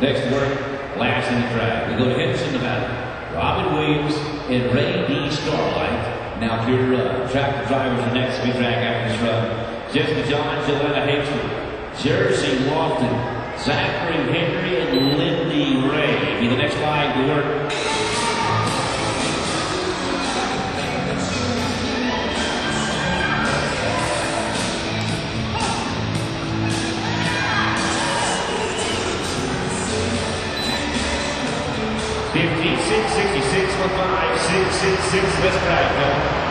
Next work, last in the track. We go to Henderson, Nevada. Robin Williams and Rey D. Starlight. Now pure run. Uh, track drivers are next to be track after this run. Uh, Jessica John, Joanna Hastings, Jersey Lofton, Zachary Henry, and Lindy Ray. Be the next line to work. 56, 66 for 5, 6, 6, 6, West Drive.